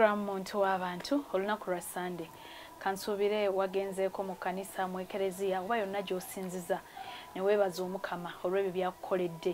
program muntu w'abantu olunaku lwa sande kansuubire wagenzeeko mu kanisa mu ekereziya oba yonna gy'osinziza ne weebaza omukama olw'ebyo byakukoledde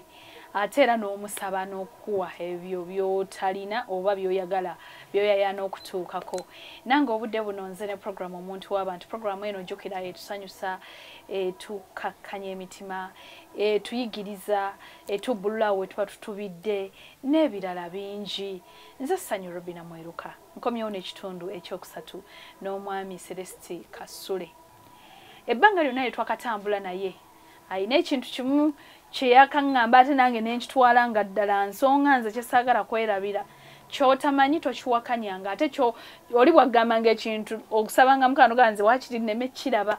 ate era n'omusaba n'okukuwa ebyo by'otalina oba by'oyagala by'oyayana okutuukako. Nange obudde buno nze ne programu omuntu w'abantu. Programu eno jjukira etusanyusa etukakkanya emitima etuyigiriza etubbululawo we tuba tutubidde n'ebirala bingi. Nze ssanyu robina mweruka nkomyewo n'ekitundu ekyokusatu n'omwami celesti kasule. Ebbanga lyonna lye twakatambula naye ayina ekintu kimu kyeyakaŋŋamba ate nange nenkitwala nga ddala nsonga nze kyesaagala kwerabira. Kyotamanyi tokiwakanyanga ate kyo oli bwaggambanga ekintu okusabanga mukano gaa nze wakiri nneme kiraba.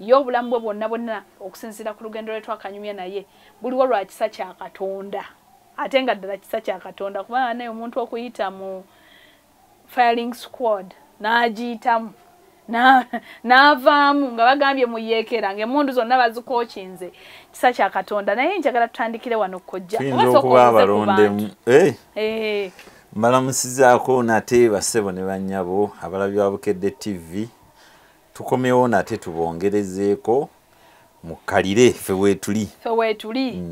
Ye obulamu bwe bwonna bwonna okusinziira ku lugendo lwe twakanyumya naye buliwo lwa kisa kya katonda. Ate nga ddala kisa kya katonda kubanga naye omuntu okuyita mu firing squad n'agiyitamu n'avaamu nga bagambye muyeekera ngaemundu zonna bazikookinze kisa kya katonda naye njagala tutandikire wano kkojja tuyinza okuba abalondemu mbalamusizaako nate basebo ne bannyabo abalabi ba bukedde tv tukomewo nate tubongerezeeko. Mukalire ffe weetuli ffe weetuli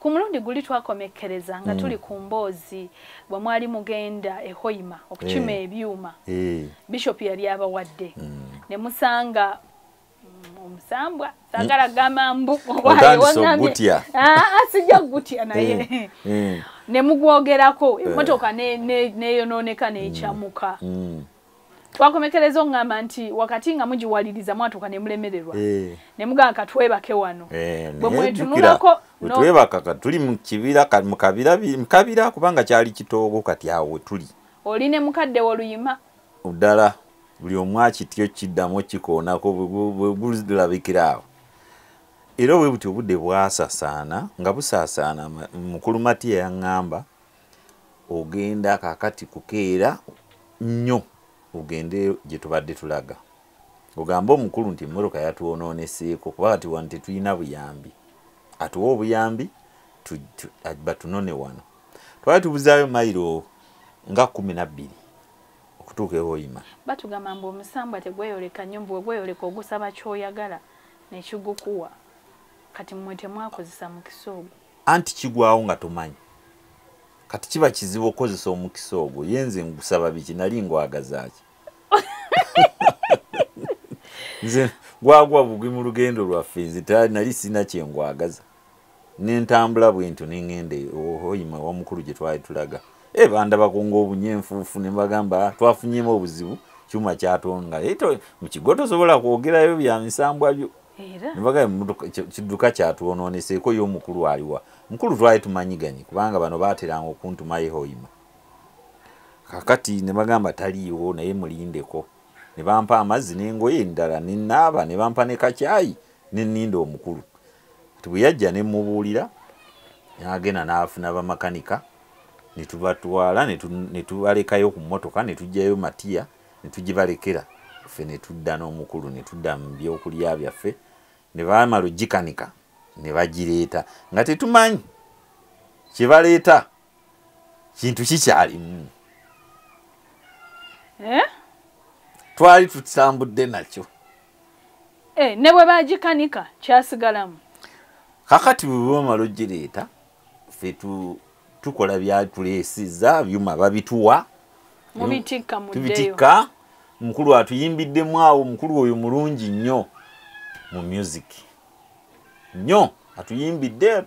ku mulundi guli twakomekkereza nga tuli ku mboozi bwe mwali mugenda ehoima okukima ebyuma bishopu yali abawadde. Ne musanga omusambwa sagala gamambu sijja gutya naye. Ne mugwogerako emmotoka neyonooneka neekyamuka twakomekereza oŋŋamba nti wakati nga mugiwaliriza mwatuuka ne mulemererwa. Ne mugamba katwebake wano. Bwe mwetunulako twebaka katuli mukibira mukabira kubanga kyali kitoogo kati awo wetuli oli ne mukadde woluyima ddala buli omu akityo kiddamu kikoonako bulabikira awo. Era bwe buti obudde bwasasaana nga busaasaana mukulu mati yayaŋŋamba ogenda kakati kukeera nnyo ogende gye tubadde tulaga. Ogambe omukulu nti emmotoka yatwononeseeko kuba kati wano tetulina buyambi atuwa obuyambi batunone wano. Twali tubuzaayo mayiro nga kumi nabbiri okutuuka ewoyima batugamba mbu omusambwa tegweyoleka nnyo mbu wegweyoleka ogusaba kyoyagala nekigukuwa kati mmwe temwakozesa mukisa ogwo. Anti kigwawo nga tomanyi. Kati kiba kizibu okukozesa omukisa ogwo. Yenze ngusaba biki? Nali ngwagazaaki nze gwagwa bugwi mu lugendo lwaffe nze nali sina kyengwagaza nentambula bwentyo neŋŋenda oyima wamukulu gye twali tulaga. E bandabako ngaobunyenfuufu ne bagamba twafunyemu obuzibu. Kyuma kyatonga. Mu kigo tosobola kwogerayo bya misambwa byo kidduka kyatwononeseeko yo omukulu aliwa. Mukulu twali tumanyiganye kubanga bano bateranga okuntuma yehoyima kakati ne bagamba taliiwo naye mulindeko. Ne bampa amazzi n'engoye endala nenaaba ne bampa ne kakyayi neninda omukulu ti bwe yajja ne mubuulira nagenda n'afuna bamakanika ne tubatwala ne tubalekayo ku mmotoka ne tujjayo matiya ne tugibalekera. Ffe ne tudda n'omukulu ne tudda mu byokulya byaffe ne bamala ogikanika ne bagireeta. Nga tetumanyi kyebaleeta kintu kikyalimu. Twali tutambudde nakyo. Ne bwe bagikanika kyasigalamu kakati bwe bamala ogireeta ffe tukola byatuleesiza byuma babituwa. Tubitikka. Mukulu atuyimbiddemu awo mukulu oyo mulungi nnyo mu music. Nnyo atuyimbidde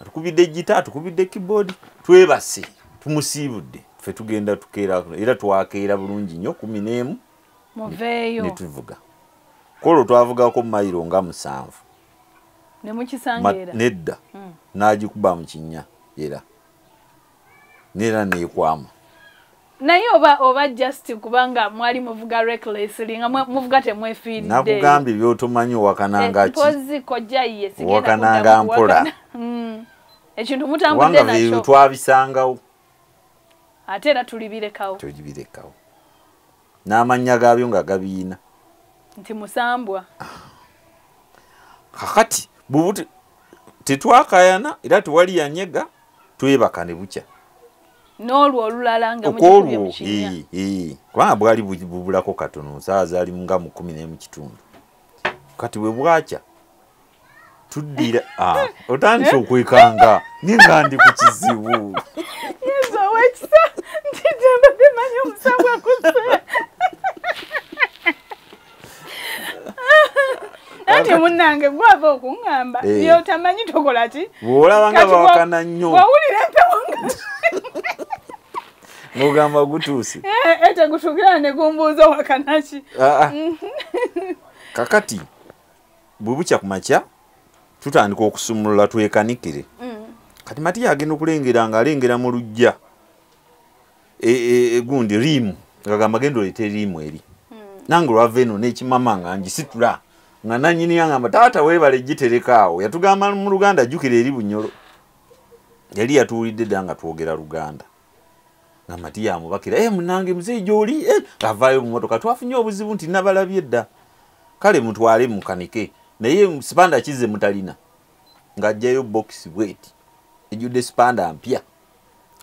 atukubidde gita atukubidde keyboard twebase tumusiibudde. Ffe tugenda tukeera era twakeera bulungi nnyo kumi n'emu muveeyo. Netuvuga kolwo twavugako mayiro nga musanvu nedda. N'agikuba mu kinnya era. Neera neekwama naye oba oba just kubanga mwali muvuga recklessly nga muvuga temwefiiridde. Nakugambye byotomanyi owakananga ki? Kojja ye owakananga mpola. ekintu mutambudde nakyo. twabisangawo. Ate era tulibirekawo tulibirekawo n'amannya gaabyo nga gabiina. Nti musambwa. Kakati bubuti tetwakayana era tewali yanyega twebaka ne bukya. N'olwo olulala nga okwolwo kubanga bwali bu- bubulako katono saawa zaali nga mu kumi n'emu kitundu. Kati bwe bwakya tuddira ah, otandise okwekanga ninga ndi ku kizibu. Yesu owekisa nti tembe bimanyi anti munnange gwava okuŋŋamba Eh. byotamanyi tokola ki? Bw'olaba nga Kati bwa- bawakana nnyo. bwawulira empewo nga ng'ogamba gutuuse. Etegutukira ne gumbuuza wakanaki Ah, ah. kakati bwe bukya ku makya tutandika okusumulula twekanikire kati matiya agenda okulengera ng'alengera mu lujja E- e- egundi riimu ngagamba genda oleete riimu eri. Nange olwava eno n'ekimama nga ngisitula nga nanyini yangamba taata weebale gitereka awo. Yatugamba mu luganda jjukira eri bunyolo yali yatuwulidde dda nga twogera luganda. Nga matiya amubakira e munange muzeyi gyoli eh, avaayo mu motoka twafunye obuzibu nti nabalabye dda. Kale mutwale mukanike naye sipanda kize mutalina? Ng'ajjayo bokisi bweti ejjudde sipanda mpya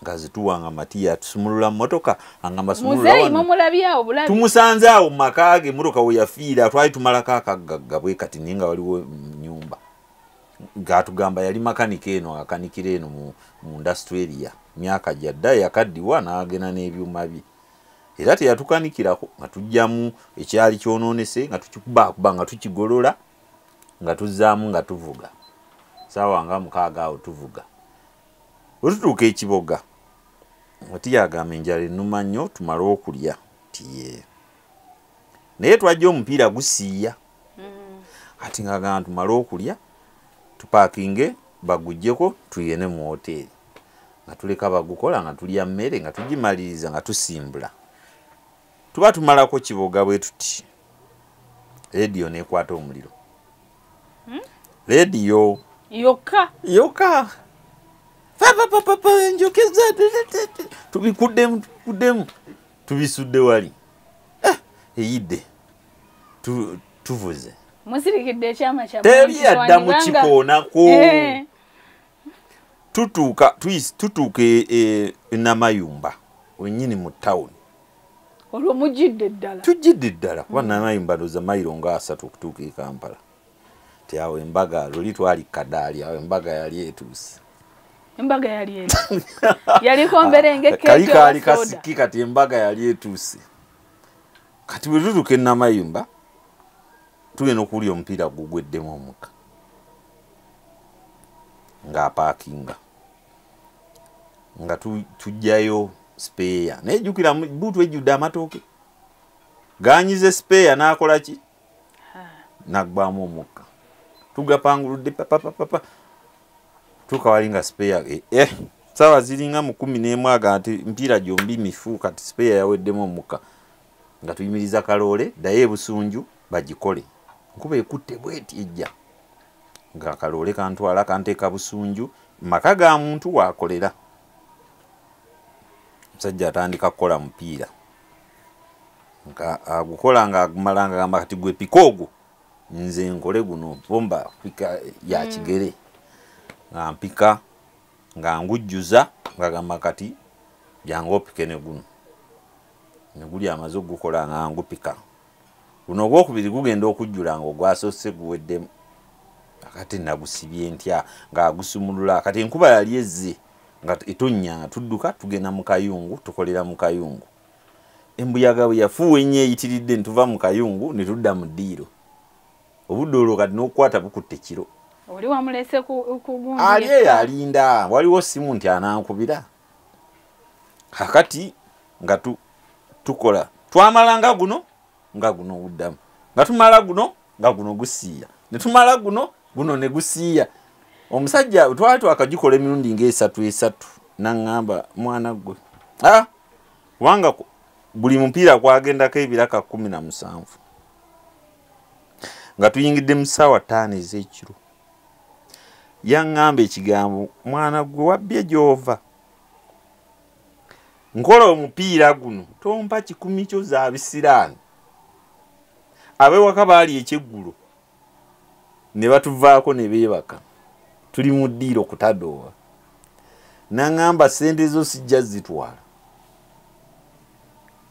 nga zituwanga matiya tusumulula mu motoka angamba sumulula muzeeyi wano. mumulabyawo bulabi tumusanze awo mu maka ge motoka we yafiira twali tumalako akagagga bwe kati naye nga waliwo nyumba ngaatugamba yali makanika eno akanikira eno mu, ndasitreria myaka gyadda yakaddiwa n'agenda n'ebyuma bye. Era teyatukanikirako nga tujjamu ekyali kyonoonese nga tukikubaakuba nga tukigolola nga tuzzaamu nga tuvuga. Saawa nga mukaaga awo tuvuga. Bwe tutuuka ekiboga ati yagamba enjala ennuma nnyo tumale okulya. Tiye naye twajja omupiira gusiiya. Ati ngagamba tumale okulya tupaakinge baguggyeko tuyene mu woteeri nga tuleka bagukola nga tulya mmere nga tugimaliriza nga tusimbula. Tuba tumalako kiboga bwe tuti. Rediyo nekwata omuliro. Rediyo yokka. Yoka papapapapa enjokeza tubikuddemu tubikuddemu tubisudde wali. Eh, eyidde. Tu- tuvuze. Musirikidde ekyama kya teri yadda mu kikoonako. Eh. tutuuka tutuuka e- e- e namayumba wenyini mu tawuni olwo mujjidde ddala. Tujjidde ddala kuba namayumba ndoza mayiro nga asatu okutuuka e kampala. Ti awo embaga luli twali kadaali awo embaga yali etuuse embaga yali eri. Yaliko mberenge kali kaali oba soda kasiki kati embaga yali etuuse? Kati bwe tutuuka enamayumba tugenda okuwulya omupiira gugweddemu omukka ng'apaakinga nga tu- tujjayo sipeeya naye jjukira mu- buutu ejjudde amatooke. Ganyize sipeeya n'akola ki? Naggwamu omukka tugapanguludde papapapapa tuuka wali nga sipeeya eh, saawa ziringa mu kumi n'emu aga nti mpiira gyombi mifu kati sipeeya yaweddemu omukka nga tuyimiriza kaloole ddayo ebusunju bagikole. Nkuba ekutte bweti ejja. Nga kaloole kantwala kanteeka busunju maka ga muntu waakolera. Omusajja atandika kukola mupiira. Nga agukola nga agumala nga gamba kati gwe pika ogwo. Nze nkole guno bomba pika ya kigere nga mpika nga ngujjuza nga gamba kati jangu opike ne guno. Neguli amaze okugukola nga ngupika. Guno ogwokubiri gugenda okujjula nga ogwasoose guweddemu. Akati nagusibye ntya ngaagusumulula kati enkuba yali ezze nga etonnya nga tudduka tugenda mu kayungu tukolera mu kayungu. Embuyaga bwe yafuuwa ennyo eyitiridde nituva mu kayungu ne tudda mu ddiiro. Obudde olwo kati n'okukwata bukutte kiro oli wamulese ku kugundi ali eyo alinda waliwo simu nti anankubira. Kakati nga tu, tukola twamalanga guno nga guno guddamu nga tumala guno nga guno gusiiya. Ne tumala guno guno ne gusiiya. Omusajja twali twakagikola emirundi ngaesatu esatu naŋŋamba mwana gwe a kubanga ku- buli mupiira kwagendako ebiraka kumi na musanvu nga tuyingidde mu ssaawa ttaano ez'ekiro yaŋŋamba ekigambo mwana gwe wabbye gy'ova. Nkola omupiira guno tompa kikumi kyo za bisiraani ab'ewaka baali ekyeggulo ne batuvaako ne beebaka tuli mu ddiiro kutadoowa. Naŋŋamba sente zo sijja zitwala.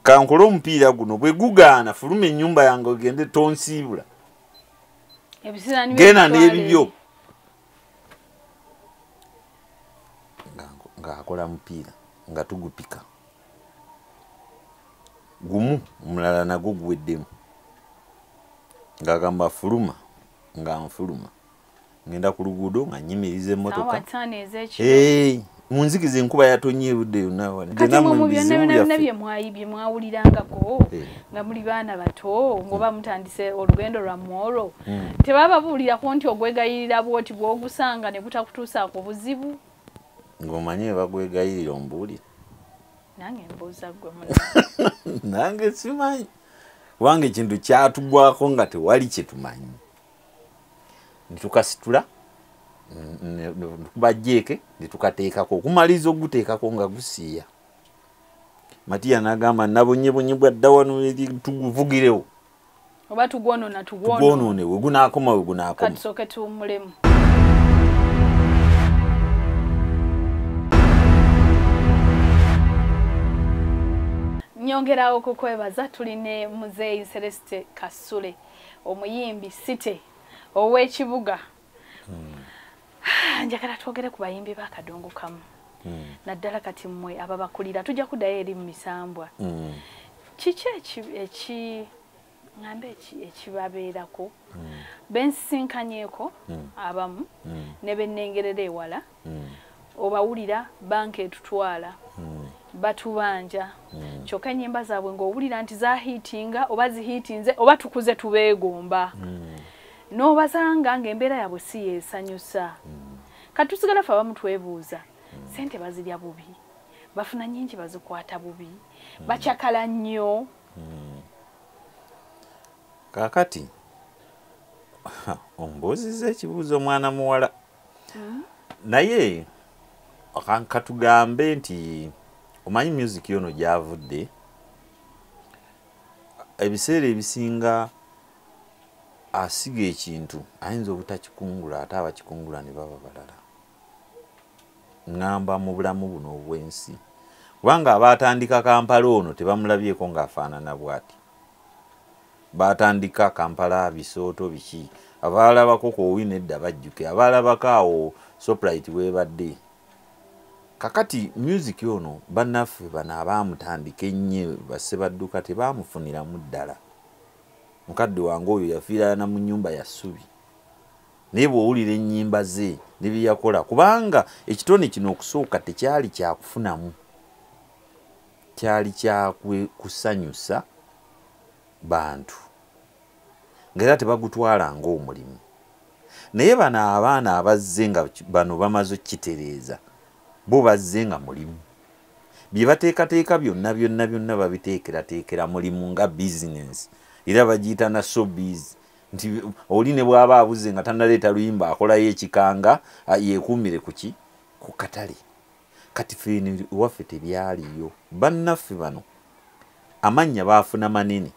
Kankole omupiira guno bwe gugaana fuluma ennyumba yange ogende tonsiibula. Genda n'ebibyo Nga- ng'akola mupiira nga tugupika. Gumu omulala nagwo guweddemu. Ng'agamba fuluma nga nfuluma. Ngenda ku luguudo nga nyimiriza emmotoka. Hey, munzikiza enkuba yatonye ebudde yonna wano. kati Gye nammwe mwe mu byonna bizibu byonna byonna byaffe. bye mwayi bye mwawulirangako nga muli baana bato ngoba mutandise olugendo lwammwe olwo Mm. tebababuulirako nti ogwegayirira bwoti bwogusanga ne butakutuusaako buzibu ng'omanye bagwegayirira ombuulire? Nange mbuuza gwe muna nange simanyi. Kubanga ekintu kyatugwako nga tewali kyetumanyi netukasitula tubajeeke netukateekako okumaliriza oguteekako nga gusiiya. Matiya nagamba nabonyebonye bwadda wano eri tuguvugirewo. Oba tugwonoona tugwonoone we gunaakoma we gunaakoma. Katusooke tuwummulemu nyongerawo okukwebaza tuline muzeeyi celeste kasule omuyimbi site ow'ekibuga. Njagala twogere ku bayimbi b'akadongo kamu. Mm, naddala kati mmwe ababakulira tujja kuddayo eri mu misambwa. Mm, kiki eki- ŋambe eki- ekibabeerako? Bensisinkanyeeko abamu ne bennengerera ewala. Obawulira banka etutwala batubanja. Mm. kyokka ennyimba zaabwe ng'owulira nti zahiitinga oba zihiitinze oba tukuze tubeegomba. Mm, n'obasanga ng'embeera yaabwe si yeesanyusa. Kati tusigala fe abamu twebuuza sente bazirya bubi? Bafuna nnyingi bazikwata bubi? Bakyakala nnyo? Kaakati ombuuziza ekibuuzo omwana muwala. Naye ka- katugambe nti omanyi music yono gyavudde ebiseera ebisinga asiga ekintu ayinza obutakikungula ate abakikungula ne baba balala. Ŋŋamba mu bulamu buno obw'ensi. Kubanga abaatandika kampala ono tebamulabyeko ng'afaanana bw'ati. Baatandika kampala bisooto biki. Abaalabako koowi nedda bajjuke. Abaalabako awo soprite weebadde kakati music ono bannaffe bano abaamutandika ennyo basse badduka tebaamufuniramu ddala. Mukadde wange oyo yafiirana mu nnyumba ya ssubi. Naye bw'owulira ennyimba ze ne bye yakola kubanga ekitone kino okusooka tekyali kyakufunamu kyali kyakusanyusa bantu. Ngaera tebagutwala ng'omulimu. Naye bano abaana abazze nga bano bamaze okkitereeza bo bazze nga mulimu. Bye bateekateeka byonna byonna byonna babiteekerateekera mulimu nga bizinensi era bagiyita na showbiz. Nti oli ne bw'aba abuze nga tanaleeta luyimba akolayo ekikanga yeekuumire ku ki? Ku katale. Kati feeni ewaffe tebyaliyo. Bannaffe bano amannya baafuna manene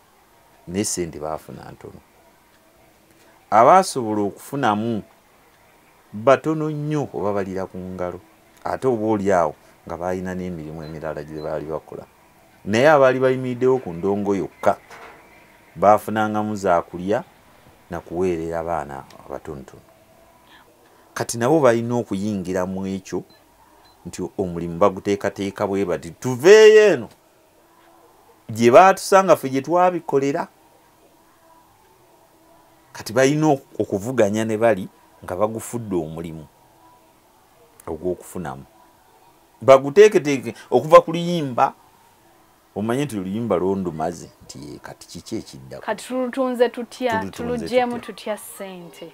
naye sente baafuna ntono. Abaasobola okufunamu batono nnyo oba balira ku ngalo ate oba oli awo nga baalina n'emirimu emirala gye baali bakola. Naye abaali bayimiriddewo ku ndongo yokka baafunangamu zaakulya nakuweerera abaana abatonotono. Kati nabo balina okuyingira mu ekyo nti omulimu baguteekateeka bwe bati tuveeyo eno gye baatusanga ffe gye twabikolera. Kati balina ok- okuvuganya ne bali nga bagufudde omulimu ogw'okufunamu. Baguteeketeeke okuva ku luyimba omanye nti oluyimba lwondumaze nti kati kiki ekiddako? Kati tulutunze tutya? Tulugyemu tutya. ssente?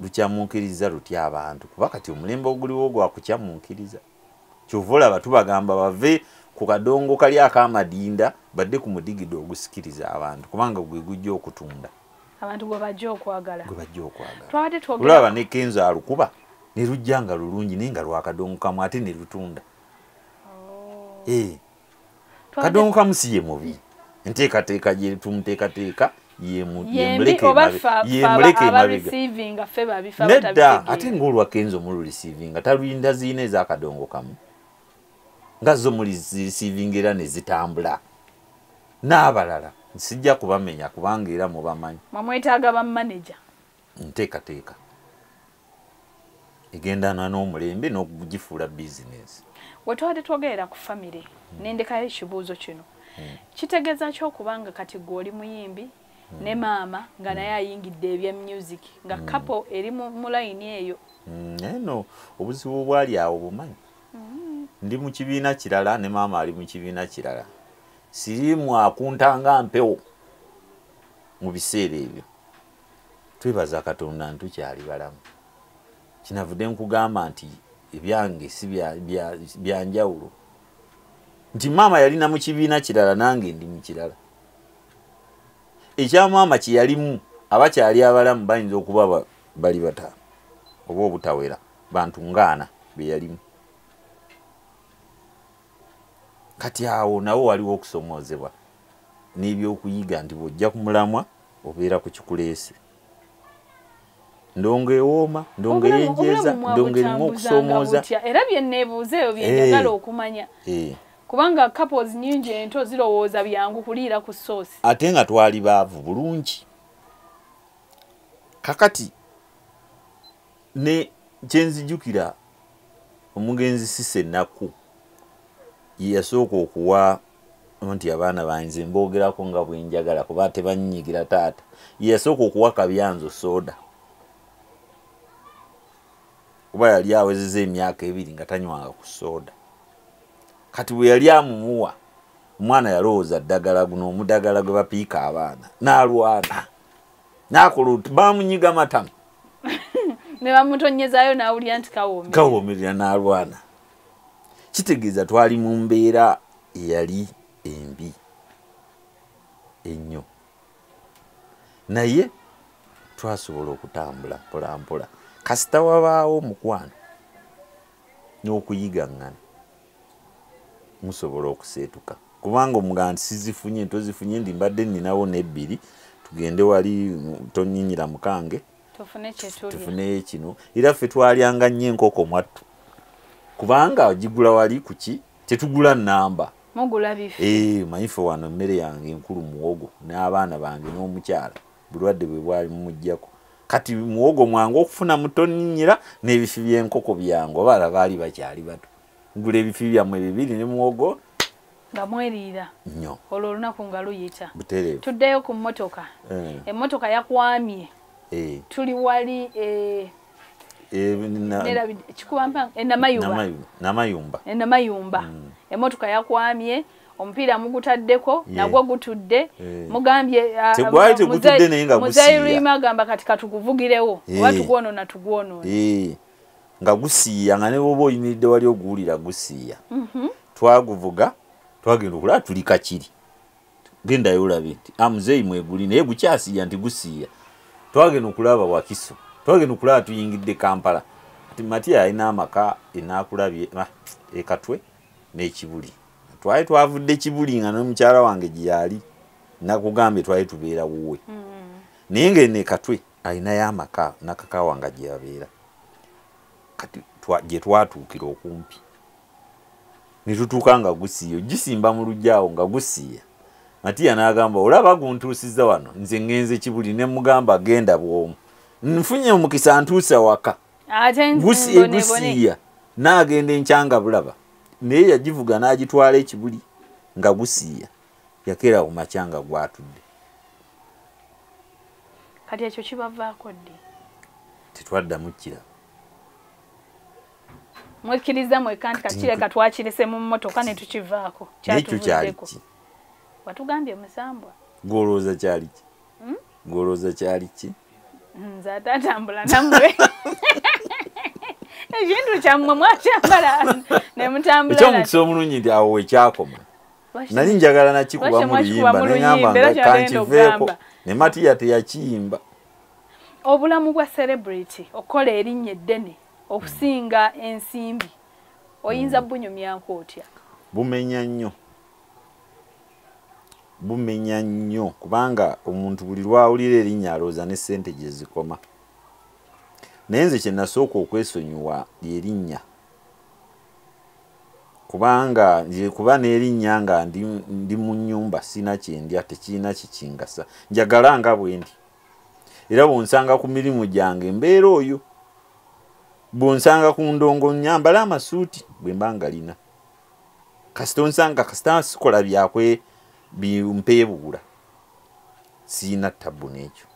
Lukyamunkiriza lutya abantu? Kuba kati omulembe oguliwo gwakukyamunkiriza kyova olaba tubagamba bave ku kadongo kali ak'amadinda badde ku mudigido ogusikiriza abantu kubanga gwe gujja okutunda. Abantu gwe bajja okwagala. Gwe bajja okwagala. Twabadde olaba twogera ne kenzo alukuba ne lujja nga lulungi naye nga lwakadongo kamu ate ne lutunda. Eh, twabadde- kadongo kamu si ye mubi. Enteekateeka gye tumuteekateeka yemu- yembi yemuleke oba emabe- ffe aba- yemuleke aba emabega. receivinga ffe babifa nedda batabitegeera. ate ngaolwakenzo mulurisiivinga talulinda ziina ezakadongo kamu. Nga zo mulirisiivinga era ne zitambula. N'abalala sijja kubamenya kubanga era mubamanyi. Mwamwetaaga bamanaja nteekateeka egendana n'omulembe n'okugifuula bizinesi wetwali twogerera ku famire nendekayo ekibuuzo kino. Kitegeeza ki okubanga kati gwe oli muyimbi ne maama nga naye ayingidde ebya music nga kapo eri mu layini eyo? Eno obuzibu bwali awo bumanyi. Ndi mu kibiina kirala ne maama ali mu kibiina kirala. Sirimu akuntanga mpewo mu biseera ebyo. Twebaza katonda ntukyali balamu kinavudde nkugamba nti ebyange si bya- bya- byanjawulo nti maama yalina mu kibiina kirala nange ndi mu kirala. Ekya maama kyeyalimu abakyali abalamu bayinza okuba ba- bali bataano oba obutawera bantu ngaana beyalimu kati awo nawo waliwo okusomoozebwa n'ebyokuyiga nti bw'ojja ku mulamwa obeera ku kikuleese ndongo ewooma ndongo eyenjeeza obulamu ndongo erimu okusomooza era byenneebuuza eyo byenjagala Eh. okumanya. Eh, kubanga couples nyingi ento zirowooza byangu kuliira ku soosi ate nga twali baavu bulungi. Kakati ne kyenzijukira omugenzi sise ennaku ye yasooka okuwa nti abaana banze mboogerako nga bwenjagala kuba tebanyigira taata ye yasooka okuwa kabyanzo soda kuba yali awezeza emyaka ebiri nga tanywanga ku soda. Kati bwe yali amumuwa omwana yalowooza ddagala guno omudagala gwe bapiika abaana n'alwana n'akola oti bamunyiga matama. Ne bamutonyezaayo n'awulira nti kawoomera kawoomerera n'alwana. Kitegeeza twali mu mbeera eyali embi ennyo. Naye twasobola okutambula mpolampola kasita wabaawo omukwano n'okuyigaŋŋana musobola okuseetuka. Kubanga omugamba nti sizifunye tozifunye ndi mbadde nninawo nebbiri tugende wali tonyinyira mukange tufuneyo kino. Era ffe twalyanga nnyo enkoko mwattu. Kubanga ogigula wali kuki tetugula namba ee manyife wano emmere yange enkulu muwogo n'abaana bange n'omukyala bulwadde bwe bwali mumugjako kati muwogo mwange okufuna mutoninnyira n'ebifi by'enkoko byange obaala baali bakyali bato. Ngula ebifi byammwe bibiri ne muwogo nga mweriira. Nnyo. Olwo olunaku nga luyita. Butereevu. Tuddeyo ku mmotoka. Eh, emmotoka yakwamye. Eh, tuli wali eh, eh, na- nerabidde kikubampa enamayuba namayu- namayumba. Enamayumba emmotoka yakwamye omupiira mugutaddeko nagwo gutudde. Mugambye ah, ah, gusiiya. Rwima agamba kati katuguvugirewo oba tugwonoona Eh, nga gusiiya nga ne bwoba oyimiridde wali oguwulira gusiiya. Twaguvuga twagenda okulaba tuli kakiri. Gendayo olabe nti amuzeeyi mweguli naye gukyasiiya nti gusiiya. Twagenda okulaba wakiso. Twagenda okulaba tuyingidde kampala. Ati matiya alina amaka enakulabye ah, ekatwe n'ekibuli twali twavudde kibuli nga nomukyala wange gyeyali nakugambye twali tubeera wuwe. Naye ngene katwe alinayo amaka nakakawa nga gyeyabeera kati twa- gye twatuukira okumpi. Netutuuka nga gusiiya ogisimba mu lujjaawo nga gusiiya. Matiya n'agamba olaba guntuusiza wano nze ŋŋenze kibuli ne mugamba genda bw'omu. Nfunye omukisa ntuusa waka ate Gusi- mbonebone. egusiiya. N'agenda enkyanga bulaba naye yagivuga n'agitwala ekibuli nga gusiiya. Yakeera ku makya nga gwatudde. Kati ekyo kibavaako ddi? Tetwaddamu kiraba mwekkiriza mweka nti kakireka twakirese mu mmotoka ne tukivaako. Naye kyo kyali kyatuvuddeko. ki? Watugambye musambwa? Gwolowooza kyali ki? Gwolowooza kyali ki? Nze ate atambula nammwe ekintu kyammwe mwakyambala ne mutambula ekyomukisa omulungi nti awo wekyakoma. Nali njagala nakikuba Lwaki mu mwakikuba luyimba neŋamba nga kankiveeko. ne matiya teyakiyimba. Obulamu bwa celebrity okukola erinnya eddene okusinga ensimbi oyinza bunyumyanku otya? Bumenya nnyo. Bumenya nnyo kubanga omuntu buli lwawulira erinnya alowooza ne sente gye zikoma naye nze kye nasooka okwesonyiwa lyerinnya. Kubanga kuba n'erinnya nga ndi, ndi mu nnyumba sina kyendya tekirina kikingasa njagala nga bwe ndi. Era bwonsanga ku mirimu gyange mbeera oyo. Bwonsanga ku ndongo nyambala amasuuti bwe mba nga lina. Kasita onsanga kasita sikola byakwe bimpeebuula siina tabu n'ekyo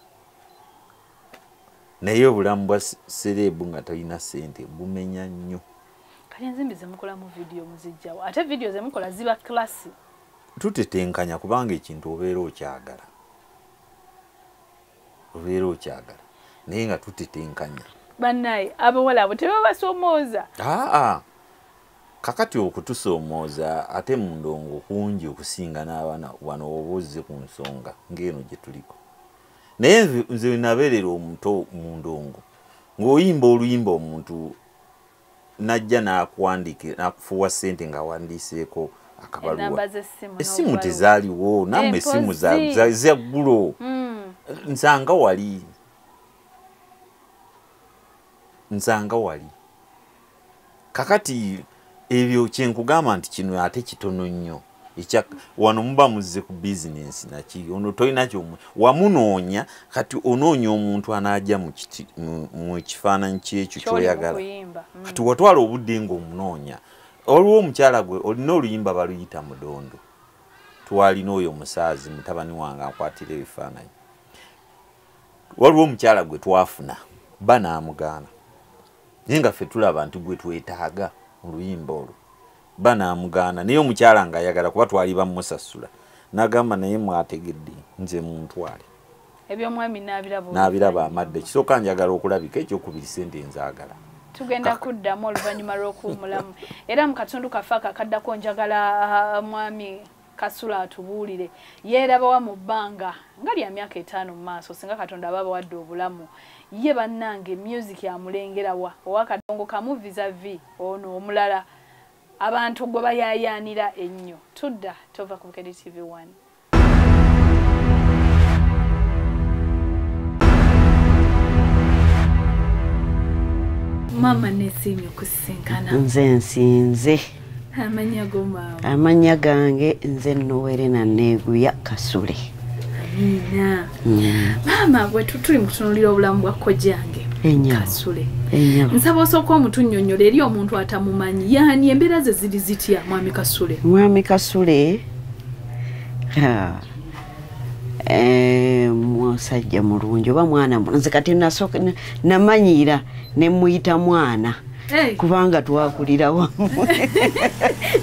naye obulamu bwa se- sereebu nga talina sente bumenya nnyo. Kali enzimbi zemukolamu vidiyo muzijjawo ate vidiyo zemukola ziba klasi tutetenkanya kubanga ekintu obeera okyagala. Obeera okyagala. Naye nga tutetenkanya. Bannaye abawala abo tebabasomooza aa kakati okutusoomooza ate mu ndongo kungi okusinga n'abaana wano oba ozze ku nsonga ng'eno gye tuliko naye nze- nabeerera omuto mu ndongo ng'oyimba oluyimba omuntu najja n'akufuwa ssente ng'awandiiseeko akabaluwa. Enamba z'essimu essimu tezaaliwo nammwe Eh, essimu zaggulo Mm. nsanga wali. Nsanga wali. Kakati ebyo kyenkugamba nti kino ate kitono nnyo wano muba muzze ku bizinensi naki ono tolina wamunoonya kati onoonya omuntu anaajja mu kifaananyi kyekyo kyoyagala. Mm. kati watwala obudde ng'omunoonya olwo omukyala gwe olina oluyimba baluyita mudondo twalina oyo omusaazi mutabani wange akwatira ebifaananyi waliwo omukyala gwe twafuna ba n'amugaana naye nga ffe tulaba nti gwe twetaaga mu luyimba olwo ba n'amugaana naye omukyala ng'ayagala kuba twali bamusasula n'agamba naye mwategedde nze muntwale. Ebyomwami n'abiraba amadde. Kisooka njagala okulabika ekyokubiri sente nzaagala tugenda kuddamu oluvannyuma lw'okuwumulamu. Era mu katundu kaffe akakaddako njagala ah, mwami kasula atubuulire. Yeerabawa mu bbanga nga lya myaka etaano mu maaso singa katonda aba bawadde obulamu. Ye bannange music amulengerawa owakadongo kamu visavi ono omulala abantu gwe bayaayaanira ennyo. Tudda tova ku bukedi tv 1 maama nesiimye okusisinkana. Nze nsinze. Amanya gomaawo amannya gange nze nowerena neeguya kasule. Amiina maama bwe tu- tuli mu kutunuulira obulamu bwa Ennyabo. Kasule. Nsaba osooka omutunnyonnyola eri omuntu atamumanyi. Yaani embeera ze ziri zitya mwami kasule? Mwami kasule eh, musajja mulungi oba mwana nze kati namanyira nemuyita mwana. Hey, kubanga twakulira wamu.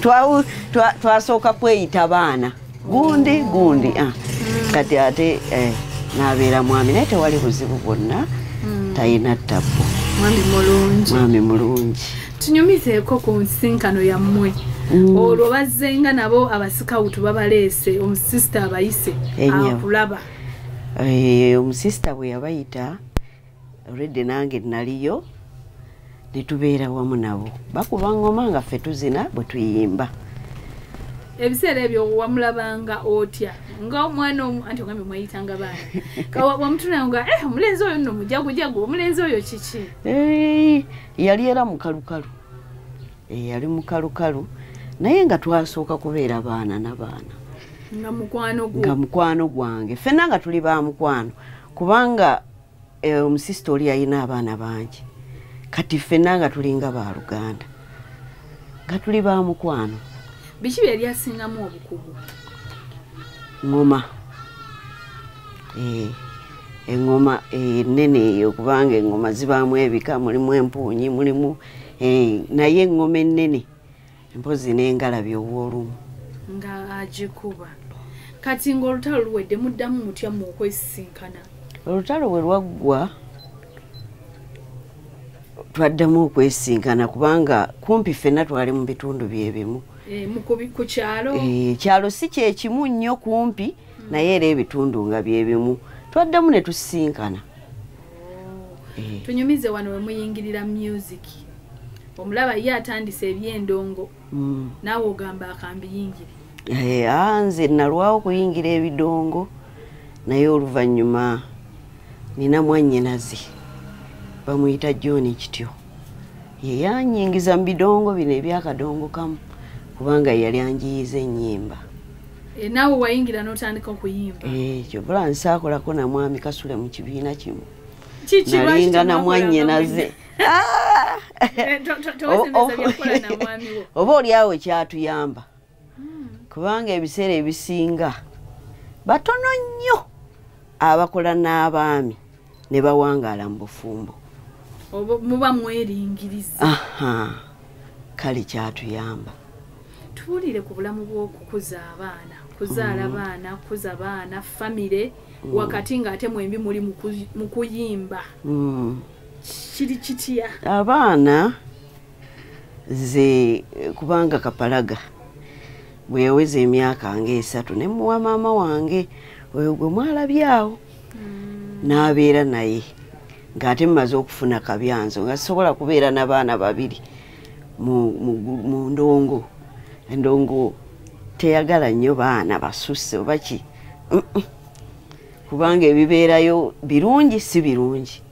Twasooka kweyita baana. Gundi gundi ah. kati ate eh, nabeera mwami naye tewali buzibu bwonna talina ttabu mwami mulungi. Mwami mulungi. Tunyumizeeko ku nsinkano yammwe. Mm. olwo bazzenga nabo abasikawutu babaleese omusisita abayise akulaba. Eh, omusisita bwe yabayita olwedde nange naliyo ne tubeera wamu nabo. Bakuba ngoma nga ffe tuzina bwe tuyimba. Ebiseera ebyo wamulabanga otya nga omwana omu anti ogambye mwayitanga baana. Ka wa- wamutunira nga eh, omulenzi oyo nno mujagujagu omulenzi oyo kiki? Eh, yali era mukalukalu Eh, yali mukalukalu naye nga twasooka kubeera baana na baana. Nga mukwano gwange. Ffenna nga tuli ba mukwano. Kubanga omusisita oli yalina abaana bangi. Kati ffenna nga tulinga baluganda nga tuli ba mukwano. Biki bye yali asingamu obukugu ngoma. Eh, eŋŋoma enene eyo kubanga eŋŋoma zibaamu ebika mulimu empuunyi mulimu eh, naye eŋŋoma ennene mpozi n'engalabi obwolumu nga agikuba. Kati ng'olutalo luwedde muddamu mutya mu okwesisinkana? Olutalo bwe lwaggwa twaddamu okwesinkana kubanga kumpi ffenna twali mu bitundu byebimu Eh, ku kyalo? Eh, kyalo si kyekimu nnyo kumpi naye era ebitundu nga byebimu twaddamu ne tusisinkana Eh, tunyumize wano we muyingirira music. Omulaba ye atandise ebyendongo mm. naawe ogamba akambiyingire. Nze nalwawo kuyingira ebidongo naye oluvannyuma nina mwannyinaze bamuyita john kityo. Ye yanyingiza mu bidongo bino ebyakadongo kamu kubanga yali anjiyiza ennyimba. Eh, naawe wayingira n'otandika okuyimba? Ekyo bula nsaakolako na mwami kasule mu kibiina kimu. Nalinga na tonakolanga mwannyinaze Eh, na mwami wo. Oba oli awo kyatuyamba kubanga ebiseera ebisinga batono nnyo abakola n'abaami ne bawangaala mu bufumbo. Muba mweringiriza kale kyatuyamba tubuulire ku bulamu bw'okukuza abaana kuzaala baana kukuza baana famire wakati ng'ate mwembi muli mu kuy- mu kuyimba. Mm. kiri kitya? Abaana ze kubanga kapalaga bwe yaweza emyaka ngaesatu ne muwa maama wange oyo gwe mwalabyawo n'abeera naye ng'ate mmaze okufuna kabyanzo nga sisobola kubeera n'abaana babiri mu, mu, mu ndongo endongo teyagala nnyo baana basusse oba ki? Kubanga ebibeerayo birungi si birungi.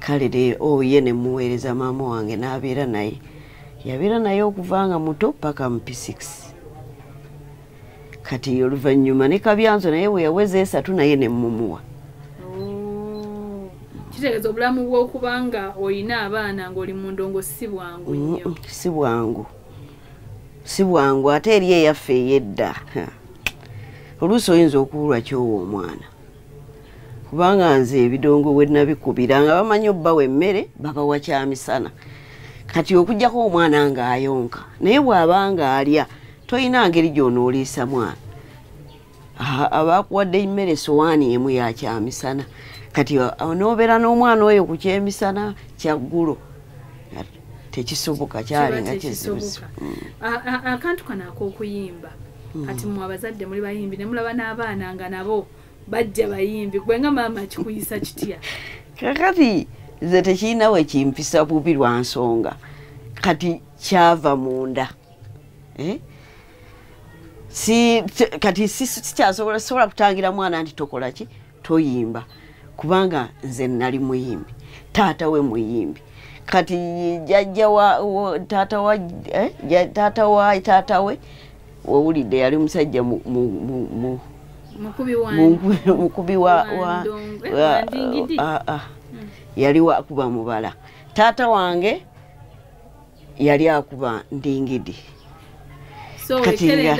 Kale de oye ne muweereza maama wange n'abeera naye. Yabeera naye okuva nga muto paka mu p6 kati oluvannyuma ne kabyanzo naye bwe yaweza esatu naye ne mumuwa Oh. kitegeeza obulamu bw'okuba nga olina abaana ng'oli mu ndongo si bwangu nnyo. Si bwangu si bwangu ate eri eyaffe ey'edda. Oluusi oyinza okuwulwa kyowa omwana? Kubanga nze ebidongo we nabikubira nga bamanyi obbawa emmere babawa kyamisana kati okugjako omwana ng'ayonka naye bw'aba nga alya toyina ngeri gy'onooliisa mwana. Abakuwadde emmere sowaani emu ya kyamisana kati onoobeera n'omwana oyo ku kyemisana kyaggulo tekisoboka kyali nga. A- a- akantu kano ak'okuyimba. Kati mmwe abazadde muli bayimbi ne mulaba n'abaana nga nabo bajja bayimbi. Gwe nga maama kikuyisa kitya? Kakati nze tekirina we kimpisa bubi lwa nsonga. Kati kyava munda. Eh? kati si- si- sikyasobola sobola kutangira mwana nti tokola ki? Toyimba. Kubanga nze nali muyimbi. Taata we muyimbi kati jajja wa taata wa eh, taata wa taata we owulidde yali musajja mu- mu- mu- mu- mukubi wa yali wakuba mubala. Taata wange yali akuba ndingidi. Kati nga-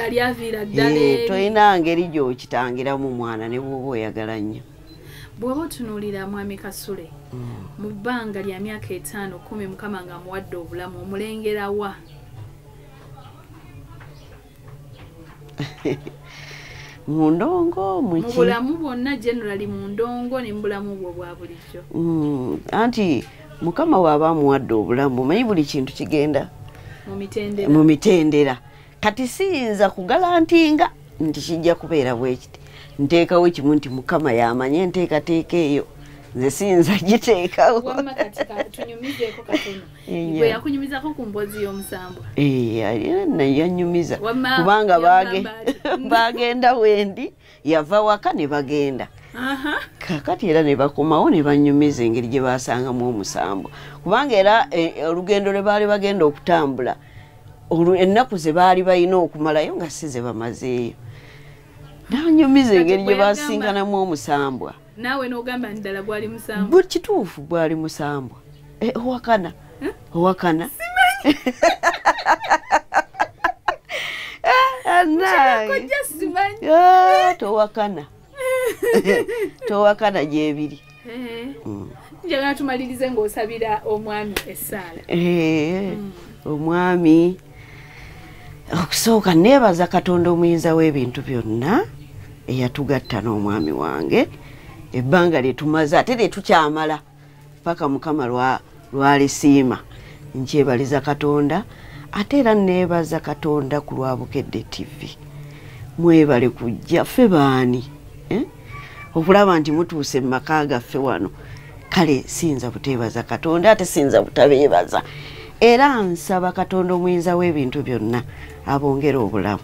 Eh, tolina ngeri gyokitangiramu mwana ne bwoba oyagala nnyo bw'oba otunuulira mwami kasule Mm. mu bbanga lya myaka etaano kumi mukama nga amuwadde obulamu omulengerawa mu ndongo mu bulamu bwonna generali mu ndongo ne mu bulamu bwo bwa bulijjo. Mm, anti mukama waaba amuwadde obulamu manyi buli kintu kigenda? Mu mitendera. Kati siyinza kugalantinga nti kijja kubeera bwekiti. Nteekawo kimu nti mukama yamanye enteekateeka eyo. Nze siyinza giteekawo. Yakunyumizako ku mbozi y'omusambwa. Nayanyumiza Wamma kubanga bagenda wendi yava waka ne bagenda. Kakati era ne bakomawo ne banyumiza engeri gye basangamu omusambwa. Kubanga era eh, olugendo lwe baali bagenda okutambula ennaku ze baali balina okumalayo nga si ze bamazeeyo nanyumiza engeri gye basinganamu omusambwa. Naawe n'ogamba nti ddala gwali musambwa. Bu kituufu gwali musambwa. Eh, owakana? Owakana? Ah, Ah, towakana. Towakana gyebiri. Eh, Mm. njagala tumalirize ng'osabira omwami essaala. Eh, omwami. Okusooka neebaza katonda omuyinza w'ebintu byonna eyatugatta n'omwami wange ebbanga lye tumaze ate lye tukyamala paka mukama lwa- lwalisiima. Nkyebaliza katonda ate era neebaza katonda ku lwabukedde tv mwebale kujja ffe baani eh? okulaba nti mutuuse mu maka gaffe wano kale siyinza buteebaza katonda ate siyinza butabeebaza. Era nsaba katonda omuyinza w'ebintu byonna abongere obulamu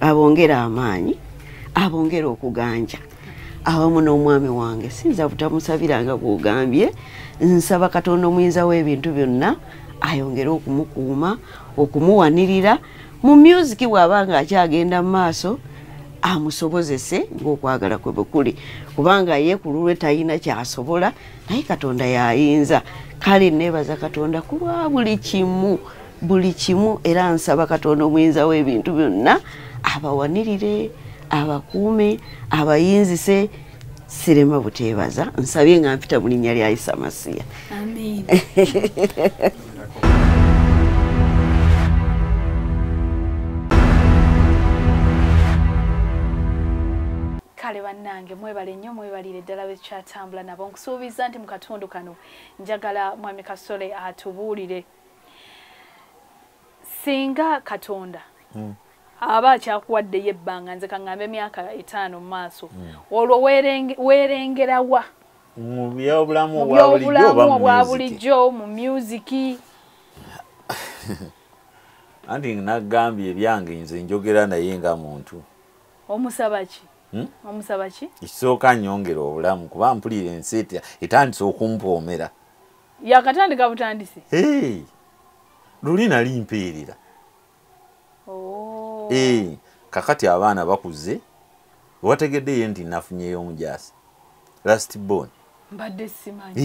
abongere amaanyi abongere okuganja. Awamu n'omwami wange sinza butamusabiranga bwogambye nsaba katonda omuyinza w'ebintu byonna ayongere okumukuuma okumuwanirira mu musiki bw'aba nga akyagenda mu maaso amusobozese ng'okwagala kwe bwe kuli. Kubanga ye ku lulwe talina kyasobola naye katonda yayinza. Kale neebaza katonda kulwa buli kimu buli kimu era nsaba katonda omuyinza w'ebintu byonna abawanirire abakuume abayinzise sirema buteebaza. Nsabye nga mpita mu linnya lya isa masiya kale bannange mwebale nnyo mwebalire ddala bekyatambula nabo. Nkusuubiza nti mu katundu kano njagala mwami kasole atubuulire. Singa katonda aba akyakuwaddeyo ebbanga nze kaŋŋambe emyaka etaano mu maaso. Olwo weerenge- weerengerawa mu byobulamu mu obwa bulijjo mu musiki anti nagambye ebyange nze njogera naye nga muntu. Omusaba ki? Hmm? omusaba ki? Ekisooka nyongera obulamu kuba mpulira ensi etandise okumpoomera. Yakatandika butandisi Hey! luli nali mpeerera kakati abaana bakuze wategeddeyo nti nafunyeyo omujaasi last born. Mbadde simanyi.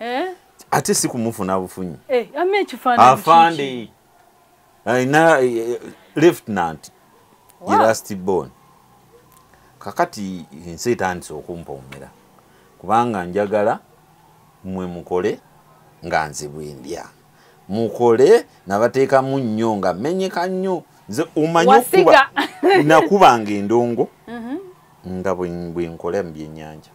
Eh, Eh? ate si kumufuna bufunyi. Eh, afande. Eh, lieutenant ye last born. Kakati ensi etandise okumpoomera kubanga njagala mwe mukole nga nze bwendya mukole nabateekamu nnyo nga menyeka nnyo nze okuba- nakubanga endongo nga bwe- bwe nkola mu byennyanja.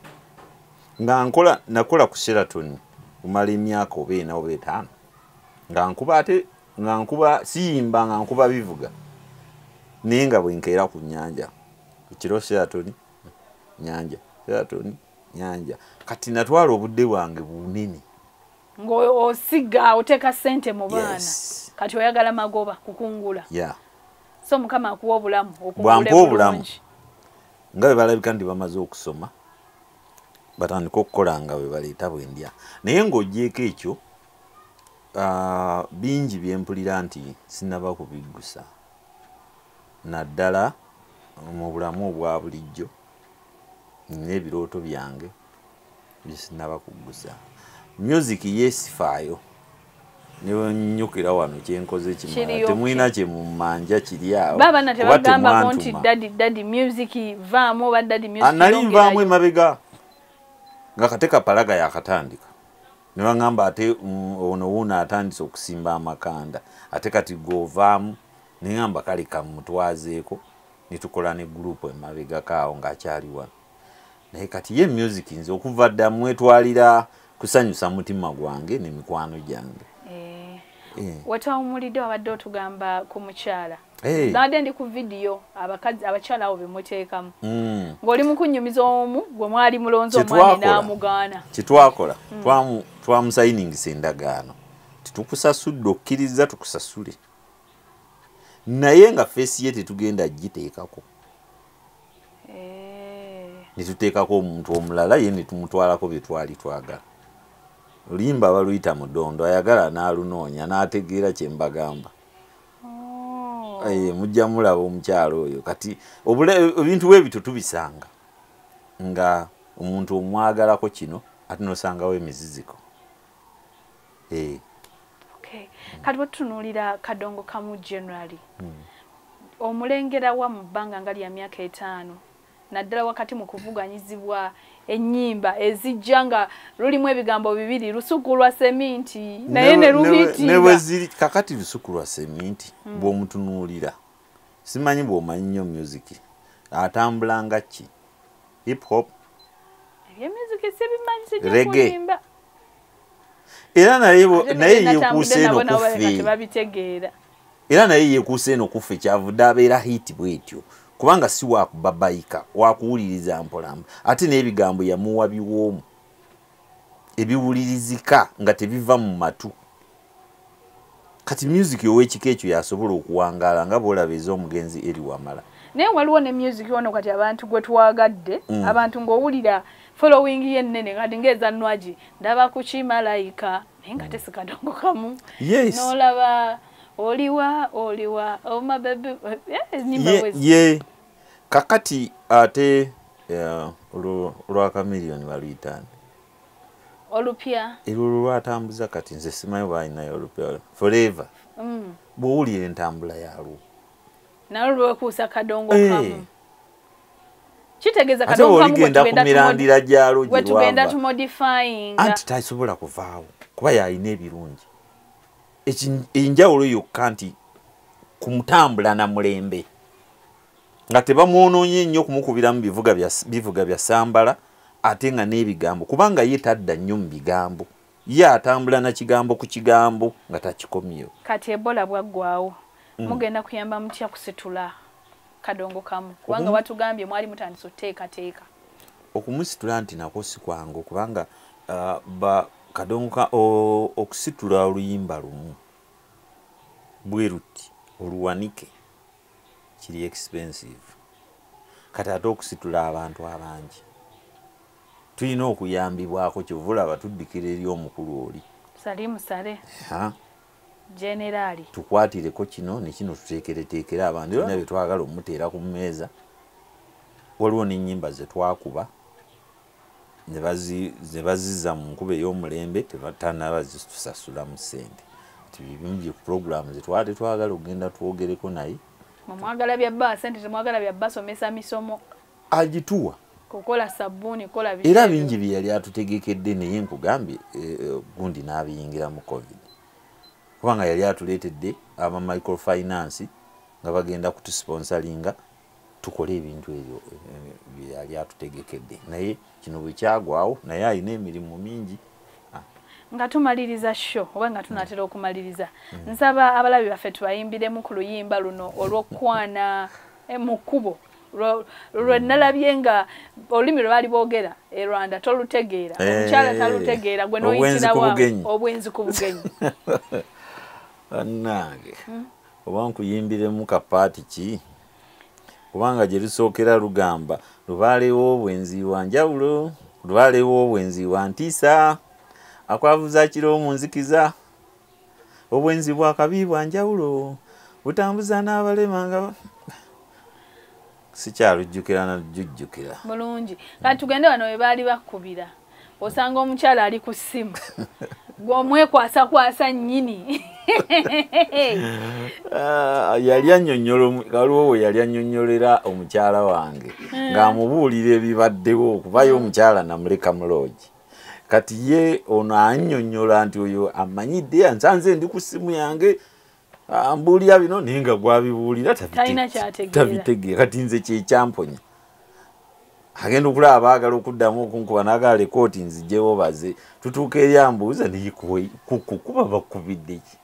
Nga nkola nakola ku sheraton kumala emyaka oba ena oba etaano. Nga nkuba ate nga nkuba siyimba nga nkuba bivuga. Naye nga bwenkeera ku nyanja ekiro sheraton nyanja sheraton nyanja kati natwala obudde bwange bunene. Ng'osiga oteeka ssente mu baana. Kati oyagala magoba kukungula so mukama akuwa obulamu Bw'ampa obulamu. nga bwe balabika nti bamaze okusoma batandika okukola nga bwe baleeta bwendya naye ng'ogyeko ekyo bingi byempulira nti sinaba kubiggusa. Naddala mu bulamu obwa bulijjo nina ebirooto byange byesinaba kuggusa. Music yeesifaayo nenyukira wano kyenkoze kimala. Temulina kye mumanja kiri awo. Baabana tebagambako nti dadi dadi music vaamu oba dadi Ah, nali nvaamu emabega. Nga kate kapalaga yakatandika. Ne baŋŋamba ate mm, ono wuuno atandise okusimba amakanda. Ate kati govaamu neŋŋamba kale kamutwazeeko netukola ne gurupu emabega kaawo ng'akyali wano. Naye kati ye music nze okuva dda mwetwalira kusanyusa mutima gwange nemikwano gyange Eh, Eh. wetawumulidde wabadde otugamba ku mukyala. Eh. nabadde ndi ku vidiyo abakazi abakyala abo bemuteekamu Mm. ng'oli mu kunyumiza omu gwe mwali mulonzi omwami twakola. n'amugaana. Kyetwakola twamu- twamusayiningisa endagaano. Titukusasudde okkiriza tukusasule. Naye nga feesi ye tetugenda giteekako. Eh, netuteekako omuntu omulala ye netumutwalako byetwali twagala oluyimba baluyita mudondo ayagala n'alunoonya n'ategeera kyembagamba oh. Eh, mujja mulaba omukyalo oyo. Kati ebintu bwe bityo tubisanga nga omuntu omwagalako kino ate nosangawo emiziziko. Eh, Okay. kati bwetutunuulira kadongo kamu generally omulengerawa mu bbanga nga lya myaka etaano naddala wakati mu kuvuganyizibwa ennyimba ezijja nga lulimu ebigambo bibiri lusuku lwa seminti naye ne ne bwe lubiitinga ziri kakati lusuku lwa seminti bw'omutunuulira. Simanyi bw'omanyi nnyo music. Atambulanga ki? Hip hop? Sijjakuyimba era naye yekuuse eno kuffe. era naye yekuuse eno kuffe kyavudde abeera hiti bwetyo kubanga si wakubabayika wakuwuliriza mpolampo ate n'ebigambo yamuwa biwoomu. Ebiwulirizika nga tebiva mu matu. Kati music ow'ekika ekyo yasobola okuwangaala nga bwolaba ez'omugenzi eri wamala. Naye waliwo ne music wano kati abantu gwe twagadde Mm. abantu ng'owulira following yennene kati ng'ezannwagi ndaba ku kimalayika naye nga tesikadongo kamu Yes. n'olaba oliwa oliwa oma bebe enyimba ye, ye kakati ate eh, olwo- olwakamiliyoni baluyitani olupya? Erwo lwatambuza kati nze simanyi bwalinayo olupya. Forever. Mm. bwowulira entambula yalwo. Nalo lwekuusa kadongo Eh. kamu kitegeeza ate kadongo kamu gwe bw'oligenda ku tugenda mirandira gyalwo gwe tugenda gye lwava. tumodifyinga. Anti tasobola kuvaawo kuba yalina ebirungi. Enjawulo yokka nti kumutambula na mulembe nga tebamwonoonye nnyo kumukubiramu bivuga bya bivuga bya sambala ate nga n'ebigambo kubanga ye tadda nnyo mu bigambo. Ye atambula na kigambo ku kigambo nga takikomyewo. Kati ebola bwaggwawo Mm. mugenda kuyamba mutya kusitula kadongo kamu? Kubanga batugambye mwali mutandisa oteekateeka. Okumusitula nti nako si kwangu kubanga uh, ba kadonka o- okusitula oluyimba lumu bwe ruti oluwanike kiri expensive. Kati ate okusitula abantu abangi tulina okuyambibwako kyovulaba tuddikira eri omukulu oli. Sali musale. Generaali tukwatireko kino nekino tuteekereteekere abantu byonna bye twagala omuteera ku mmeeza. Waliwo n'ennyimba ze twakuba ne bazizza mu nkuba ey'omulembe tebatanaba zitusasulamu ssente. Ti bibimu bye puroguramu ze twala tetwagala okugenda twogereko naye mwemwagala bya bba sente temwagala bya basomesa misomo. Agituwa kukola sabbuuni kola era bingi bye yali atutegekedde naye nkugambye eh, eh, gundi n'abiyingira mu covid. Kubanga yali atuleetedde aba microfinance nga bagenda kutusponsalinga tukole ebintu ebyo eh, bye yali atutegekedde. Naye kino bwe kyagwawo naye alina emirimu mingi nga tumaliriza sho oba nga tunatera okumaliriza. Nsaba abalabi baffe tubayimbiremu ku luyimba luno olw'okukwana eh, mu kkubo. Lwe- lwe nalabye nga olulimi lwe baali boogera e rwanda tolutegeera Eh, omukyala talutegeera gwe bugenyi. obwenzi ku bugenyi. Bannange oba nkuyimbiremu kapaati ki? Kubanga gye lusookera lugamba lubaalewo obwenzi wa njawulo lubaalewo obwenzi wa ntiisa akwavuza kiro mu nzikiza. Obwenzi bwa kabi bwa njawulo butambuza n'abalema nga sikyalujjukira najujjukira mulungi kati tugende wano we baali bakkubira osanga omukyala ali ku ssimu. Gw'omwekwasakwasa nnyini. Ah, yali annyonnyola waliwo we yali annyonnyolera omukyala wange ng'amubuulira ebibaddewo kubayo omukyala namuleka muloogi kati ye ono annyonnyola nti oyo amanyidde ansanze ndi ku ssimu yange ambuulira bino naye nga gwabibuulira tabitegeera. Kati nze kyekyamponya agenda okulaba baagala okuddamu okunkuba naagala lekooti nzigyewo baze. Tutuuka eri ambuuza naye kuba bakubidde ki?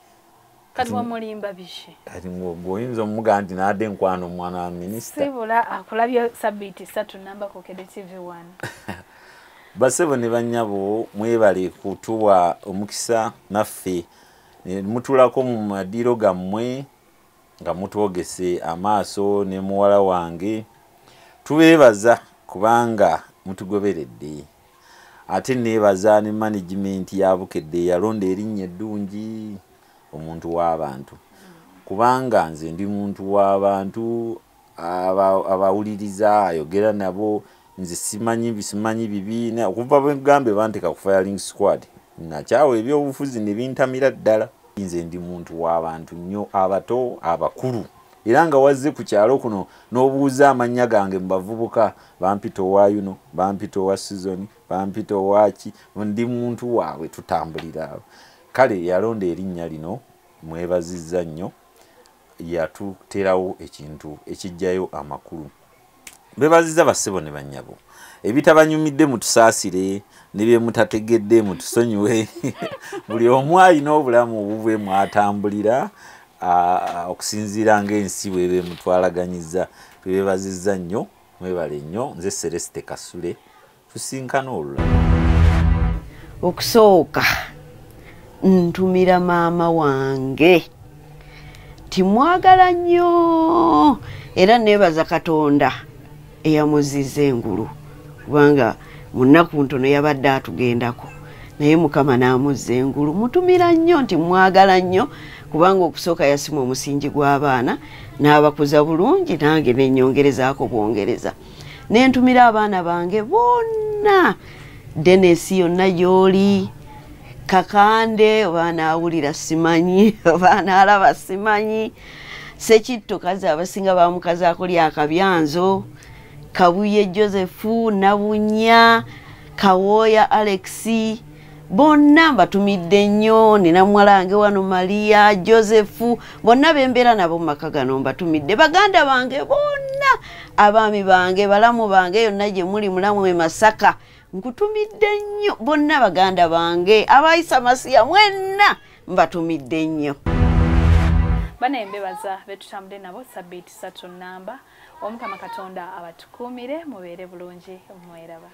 Kati wamulimba biki kati gweoyinza omugaa nti naadde enkwano omwana wa minisita. Sibula akulabye sabiiti ssatu namba kokede tv one basebo ne bannyabo mwebale kutuwa omukisa naffe. Mutulako mu madiro gammwe nga mutwogese amaaso ne muwala wange. Tubeebaza kubanga mutugoberedde. Ate neebaza ne management ya bukedde yalonda erinnya eddungi omuntu w'abantu kubanga nze ndi muntu w'abantu aba- abawuliriza ayogera nabo nze simanyi bisimanyi bibi na- okuva bwegambe banteka ku firing squad. Nakyawa ebyobufuzi ne bintamira ddala. Nze ndi muntu w'abantu nnyo abato abakulu. Era nga wazze ku kyalo kuno n'obuuza amannya gange mu bavubuka bampita owa yuno bampita owa sizoni bampita owaki ndi muntu waabwe tutambulira. Kale yalonda erinnya lino mwebazizza nnyo yatuterawo ekintu ekijjayo amakulu bebaziza bassebo ne bannyabo ebitabanyumidde mutusaasire ne bye mutategedde mutusonyiwe buli omu alina obulamu obubwe mwatambulira okusinziira ng'ensi bweba emutwalaganyiza twebebazizza nnyo mwebale nnyo nze celeste kasule tusinkana olulala. Okusooka ntumira maama wange. Timwagala nnyo era neebaza katonda eyamuziza engulu. Kubanga mu nnaku ntono yabadde atugendako. Naye mukama n'amuzza engulu. Mutumira nnyo nti mwagala nnyo kubanga okusooka yasima omusingi gw'abaana n'abakuza bulungi nange nenyongerezaako bwongereza. Nentumira abaana bange bonna denesi yonna gy'oli kakande oba naawulira simanyi oba naalaba simanyi sekitto kazi abasinga bamukazaako lyakabyanzo kabuye josefu nabunya kawooya alexi bonna mbatumidde nnyo. Nina muwalange wano maria josefu bonna bembeera nabo mumaka gano mbatumidde. Baganda bange bonna abaami bange balamu bange yonna gye muli mulamu e masaka nkutumidde nnyo. Bonna baganda bange abayisa masiya mwenna mbatumidde nnyo. Bana embebaza betutambudde nabo sabbiiti satu namba omukama katonda abatukuumire mubeere bulungi mweraba